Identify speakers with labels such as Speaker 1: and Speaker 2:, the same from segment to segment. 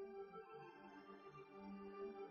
Speaker 1: Thank you.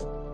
Speaker 1: Thank you.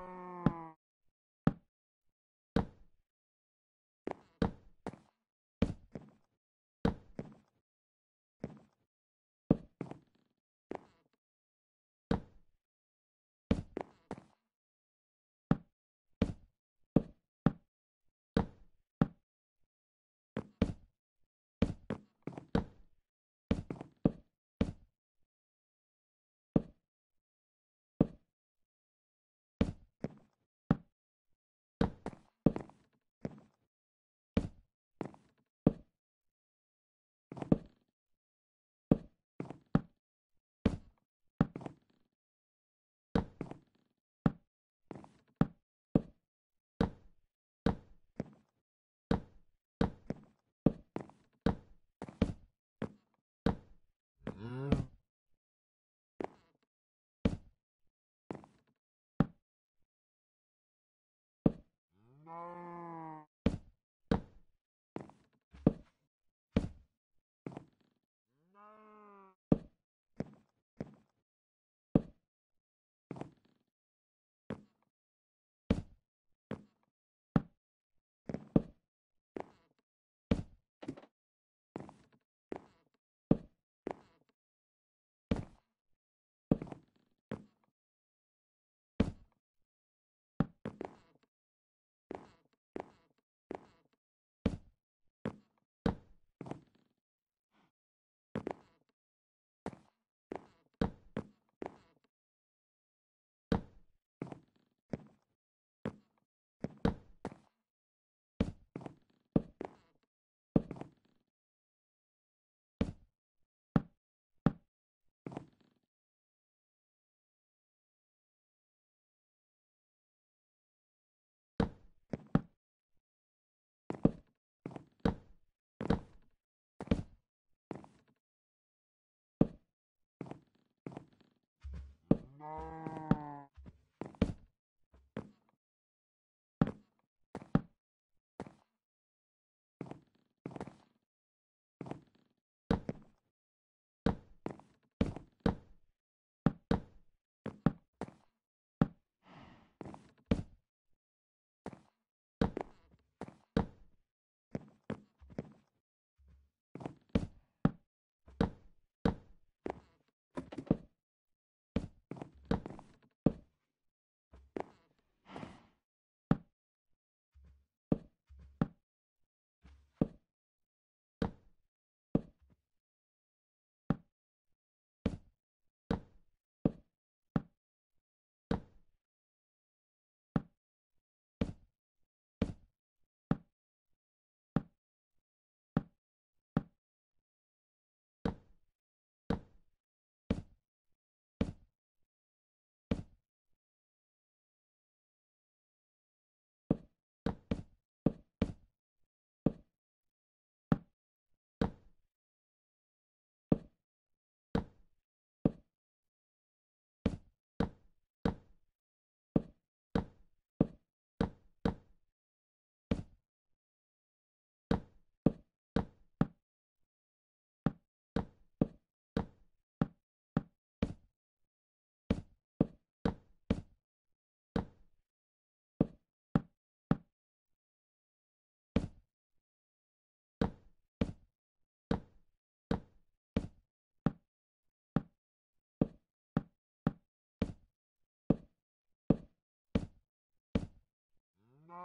Speaker 2: Oh. No. Oh. No.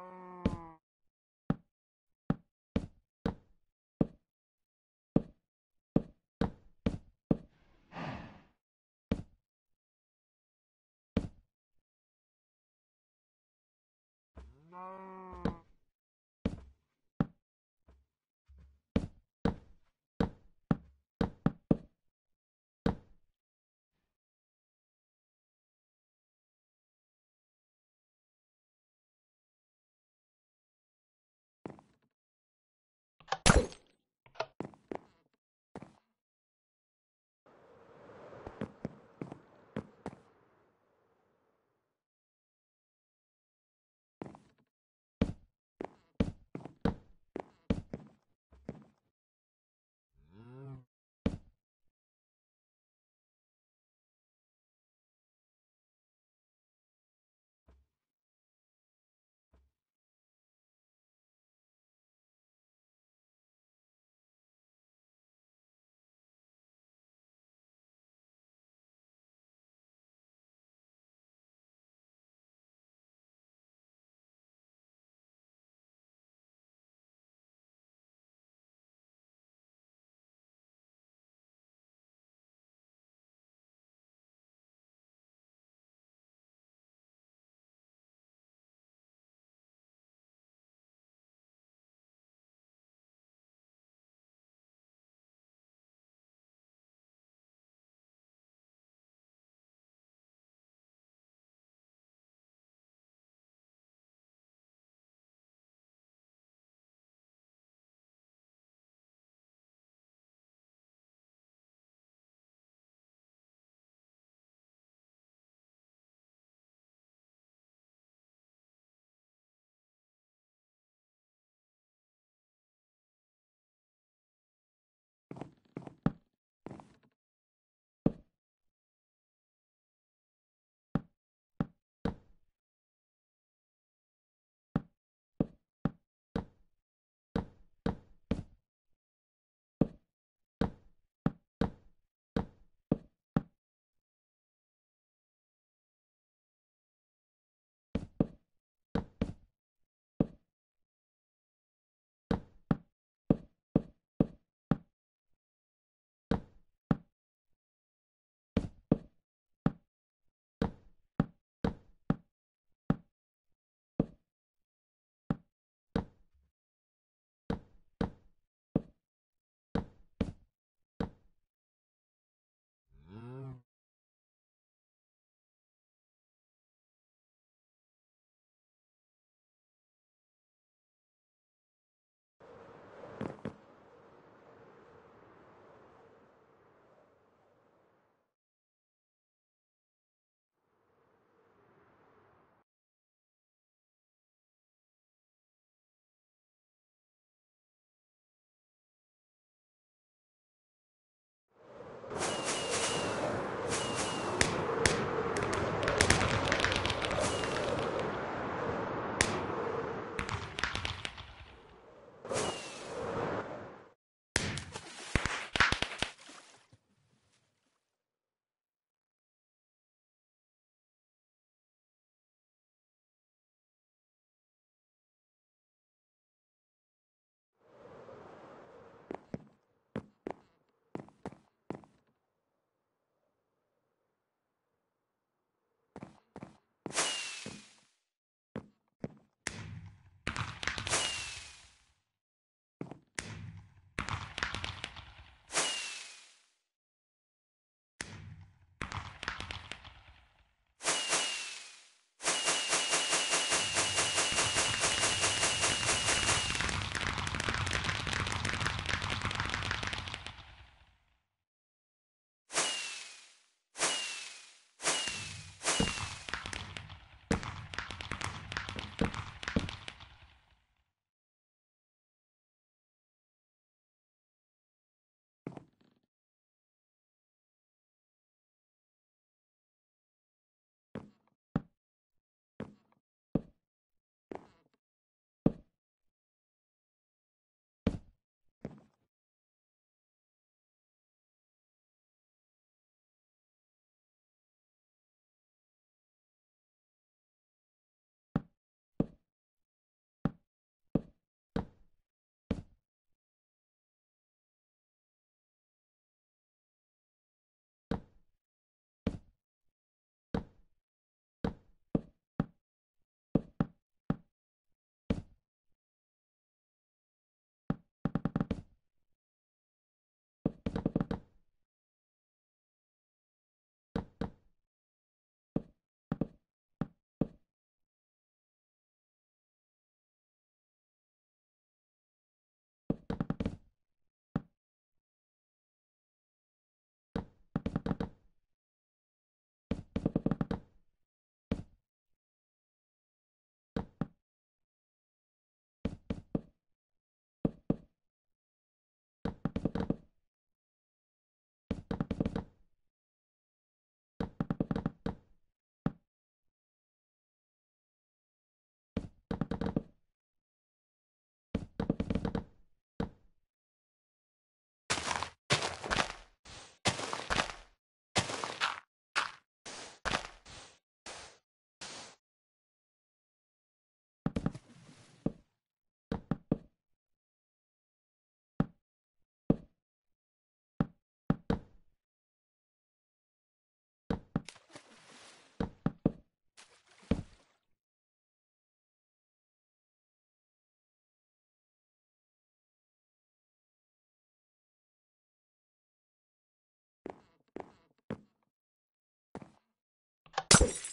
Speaker 2: Thank you.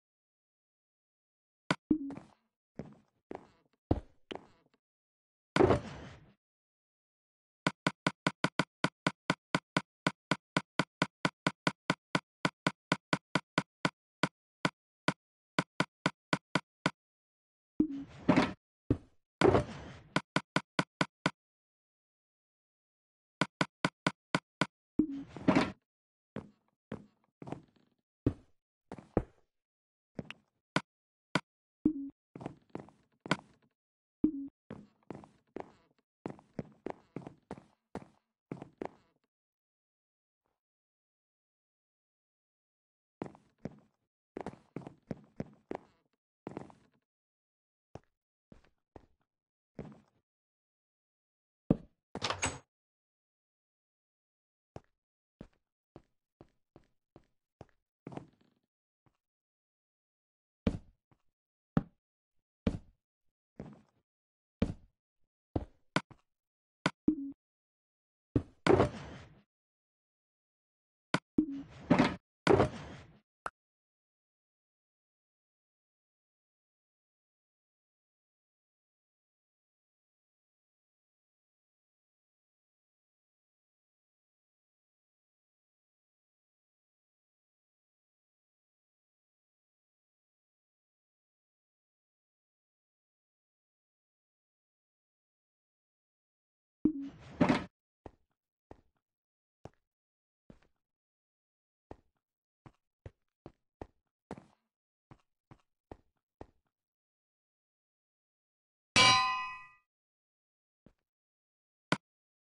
Speaker 2: Thank you.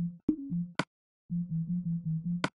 Speaker 2: Thank you.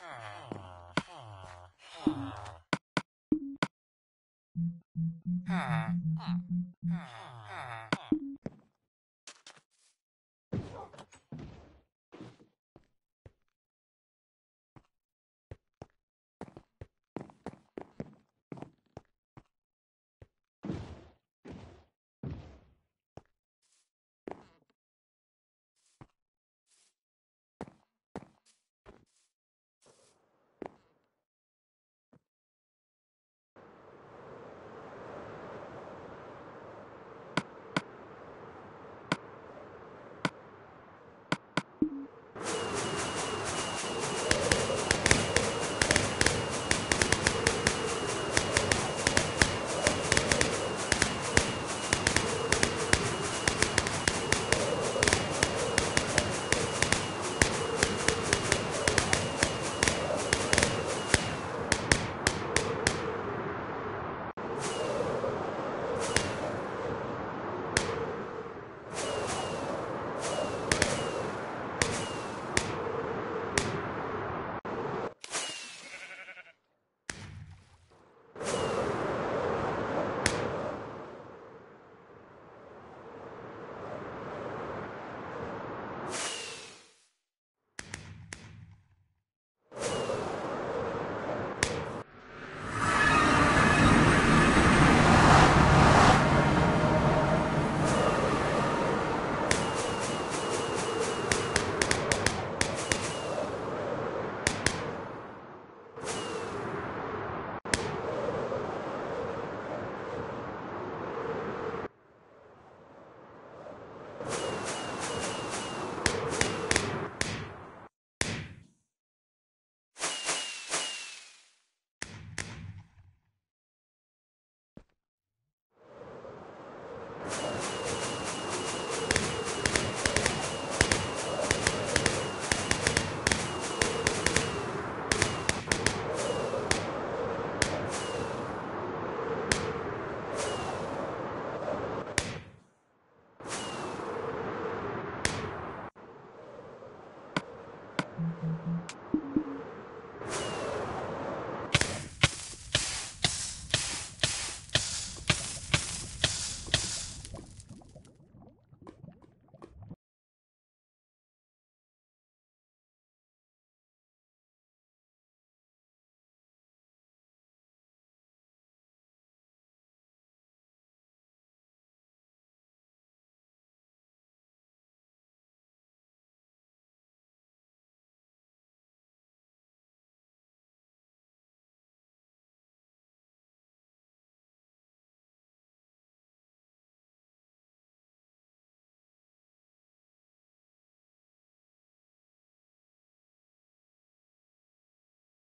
Speaker 1: Ah.